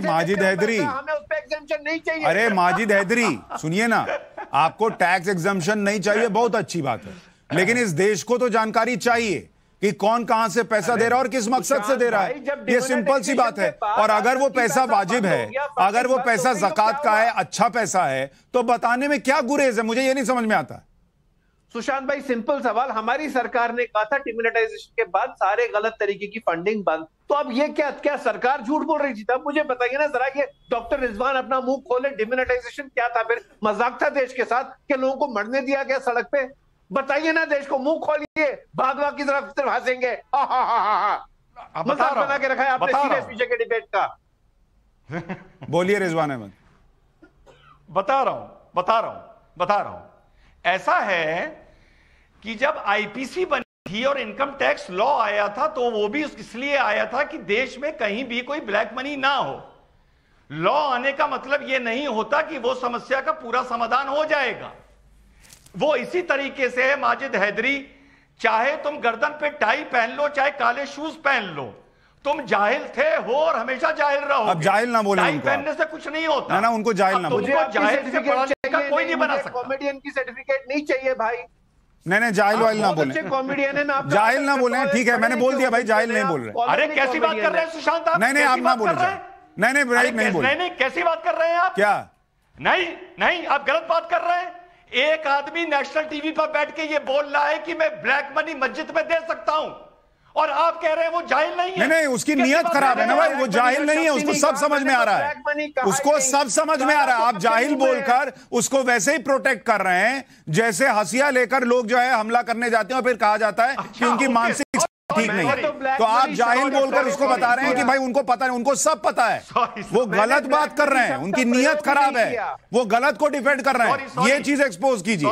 भाई माजिद हैदरी। हमें उस पर एग्जामेशन नहीं चाहिए। अरे माजिद हैदरी सुनिए ना आपको टैक्स एग्जामेशन नहीं चाहिए बहुत अच्छी बात है। लेकिन इस देश को तो जानकारी चाहिए कि कौन कहाँ से पैसा दे रहा है और किस मकसद से दे रहा है। ये सिंपल सी बात है। और अगर वो पैसा वाजिब है अगर वो पैसा तो जक़ात का है अच्छा पैसा है तो बताने में क्या गुरेज है? मुझे ये नहीं समझ में आता। सुशांत भाई सिंपल सवाल। हमारी सरकार ने कहा था डिमोनेटाइजेशन के बाद सारे गलत तरीके की फंडिंग बंद। तो अब ये क्या क्या सरकार झूठ बोल रही थी? तब मुझे बताइए ना जरा ये डॉक्टर रिजवान अपना मुँह खोले डिमोनेटाइजेशन क्या था फिर? मज़ाक था देश के साथ कि लोगों को मरने दिया गया सड़क पे? बताइए ना देश को मुँह खोलिए भाग भाग की तरफ़ सिर्फ़ हंसेंगे। अब बता मज़ाक बना के रखा है आपने सीरियस। पीछे के डिबेट का। बोलिए रिजवान अहमद। बता रहा हूँ बता रहा हूँ बता रहा हूँ। ऐसा है कि जब आईपीसी बनी थी और इनकम टैक्स लॉ आया था तो वो भी इसलिए आया था कि देश में कहीं भी कोई ब्लैक मनी ना हो। लॉ आने का मतलब यह नहीं होता कि वो समस्या का पूरा समाधान हो जाएगा। वो इसी तरीके से है माजिद हैदरी। चाहे तुम गर्दन पे टाई पहन लो चाहे काले शूज़ पहन लो तुम जाहिल थे हो और हमेशा जाहिल रहो अब जाहिल ना बोले टाई पहनने से कुछ नहीं होता। ना, ना, उनको जाहिल ना बोले। जाहिल से सर्टिफिकेट कोई नहीं बना सकता। कॉमेडियन की सर्टिफिकेट नहीं चाहिए भाई। नहीं नहीं जाहिल वाहिल ना बोले। कॉमेडियन है ना जाहिल ना बोले। ठीक है, मैंने बोल दिया भाई, जाहिल नहीं बोल रहे। अरे कैसी बात कर रहे हैं सुशांत आप? नहीं, नहीं, आप ना बोल हैं? नहीं, नहीं, भाई नहीं बोल बोले। नहीं नहीं कैसी बात कर रहे हैं आप? क्या? नहीं नहीं आप गलत बात कर रहे हैं। एक आदमी नेशनल टीवी पर बैठ के ये बोल रहा है कि मैं ब्लैक मनी मस्जिद में दे सकता हूँ। और आप कह रहे हैं वो जाहिल नहीं है। नहीं नहीं उसकी नियत खराब है ना भाई वो जाहिल नहीं है उसको सब समझ में आ रहा तो है उसको सब समझ में आ रहा है। आप तो जाहिल। बोलकर उसको वैसे ही प्रोटेक्ट कर रहे हैं जैसे हंसिया लेकर लोग जो है हमला करने जाते हैं और फिर कहा जाता है कि अच्छा, उनकी मानसिक ठीक नहीं तो है। तो आप जाहिल बोलकर उसको बता रहे हैं कि भाई उनको पता नहीं उनको सब पता है। वो गलत बात कर रहे हैं उनकी नियत खराब है। वो गलत को डिफेंड कर रहे हैं। ये चीज़ एक्सपोज कीजिए।